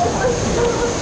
Oh, my God.